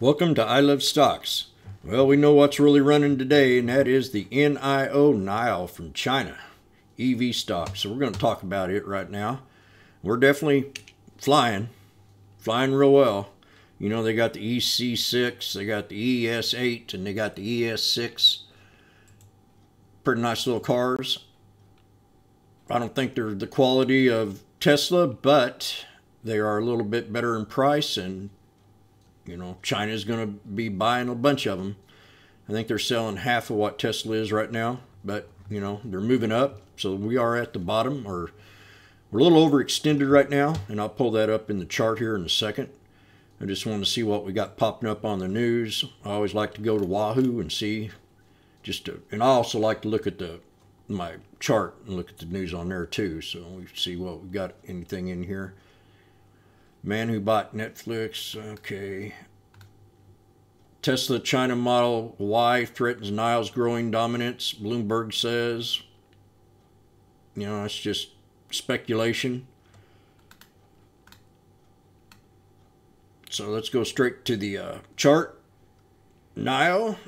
Welcome to I Love Stocks. Well, we know what's really running today, and that is the NIO Nile from China, EV stock. So we're going to talk about it right now. We're definitely flying, flying real well. You know, they got the EC6, they got the ES8, and they got the ES6. Pretty nice little cars. I don't think they're the quality of Tesla, but they are a little bit better in price and you know, China's going to be buying a bunch of them. I think they're selling half of what Tesla is right now, but you know, they're moving up. So we are at the bottom or we're a little overextended right now, and I'll pull that up in the chart here in a second. I just want to see what we got popping up on the news. I always like to go to Yahoo and see just to, and I also like to look at the my chart and look at the news on there too. So we see what we got anything in here. Man who bought Netflix. Okay. Tesla China Model Y threatens NIO's growing dominance, Bloomberg says. You know, it's just speculation. So let's go straight to the uh, chart. Nile.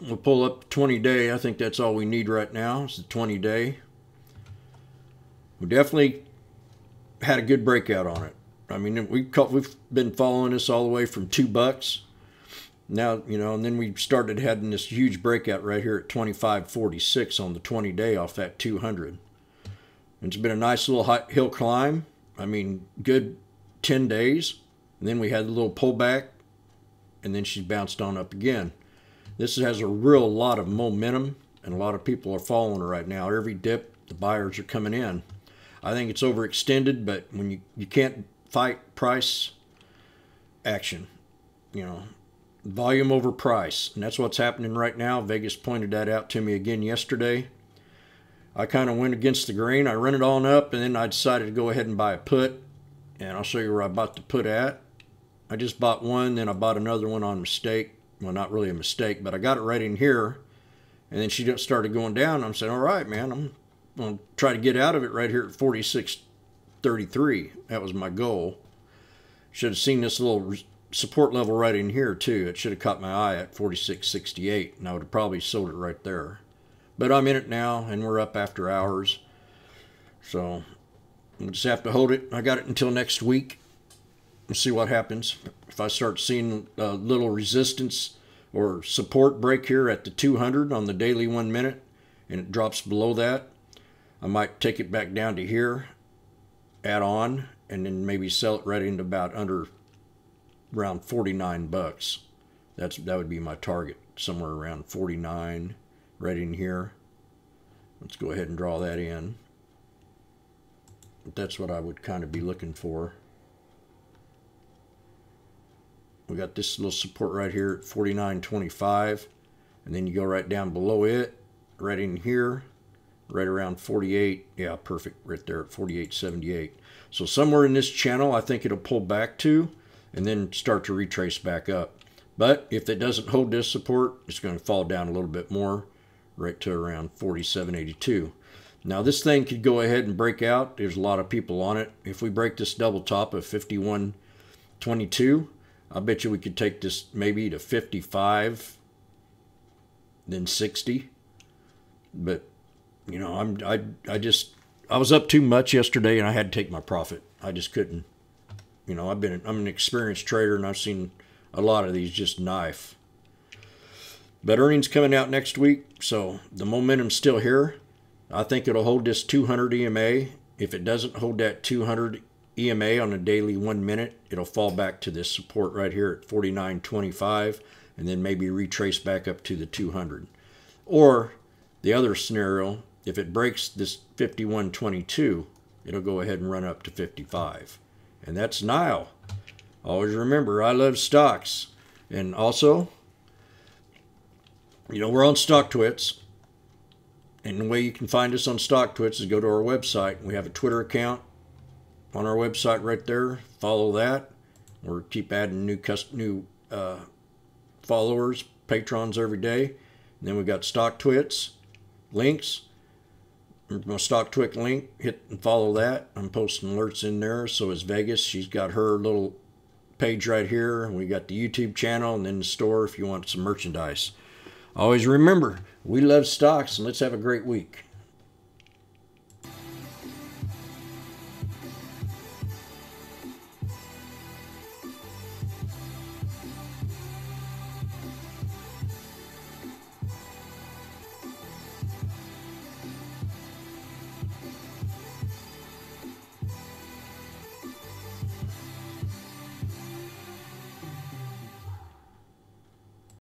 We'll pull up 20 day. I think that's all we need right now. It's the 20 day. We definitely had a good breakout on it. I mean, we we've been following this all the way from two bucks. Now, you know, and then we started having this huge breakout right here at 25.46 on the 20 day off that 200. It's been a nice little hill climb. I mean, good 10 days. And then we had a little pullback, and then she bounced on up again. This has a real lot of momentum, and a lot of people are following her right now. Every dip, the buyers are coming in. I think it's overextended, but when you, you can't fight price action, you know, volume over price. And that's what's happening right now. Vegas pointed that out to me again yesterday. I kind of went against the grain. I it on up, and then I decided to go ahead and buy a put. And I'll show you where I bought the put at. I just bought one, then I bought another one on mistake well, not really a mistake, but I got it right in here. And then she just started going down. I'm saying, all right, man, I'm going to try to get out of it right here at 46.33. That was my goal. Should have seen this little support level right in here, too. It should have caught my eye at 46.68, and I would have probably sold it right there. But I'm in it now, and we're up after hours. So we'll just have to hold it. I got it until next week and see what happens. If I start seeing a little resistance or support break here at the 200 on the daily one minute and it drops below that, I might take it back down to here, add on, and then maybe sell it right into about under around 49 bucks. That's that would be my target, somewhere around 49 right in here. Let's go ahead and draw that in. But that's what I would kind of be looking for. We got this little support right here at 49.25. And then you go right down below it, right in here, right around 48. Yeah, perfect, right there at 48.78. So somewhere in this channel, I think it'll pull back to and then start to retrace back up. But if it doesn't hold this support, it's going to fall down a little bit more, right to around 47.82. Now this thing could go ahead and break out. There's a lot of people on it. If we break this double top of 51.22, I bet you we could take this maybe to 55, then 60. But, you know, I'm I I just I was up too much yesterday and I had to take my profit. I just couldn't. You know, I've been I'm an experienced trader and I've seen a lot of these just knife. But earnings coming out next week, so the momentum's still here. I think it'll hold this 200 EMA. If it doesn't hold that 200 EMA on a daily one minute, it'll fall back to this support right here at 49.25 and then maybe retrace back up to the 200. Or the other scenario, if it breaks this 51.22, it'll go ahead and run up to 55. And that's NIO. Always remember, I love stocks. And also, you know, we're on StockTwits. And the way you can find us on StockTwits is go to our website. We have a Twitter account on our website right there. Follow that. We're keep adding new new uh, followers, patrons every day. And then we got StockTwits links. my StockTwits link. Hit and follow that. I'm posting alerts in there. So is Vegas. She's got her little page right here. We got the YouTube channel and then the store if you want some merchandise. Always remember, we love stocks and let's have a great week.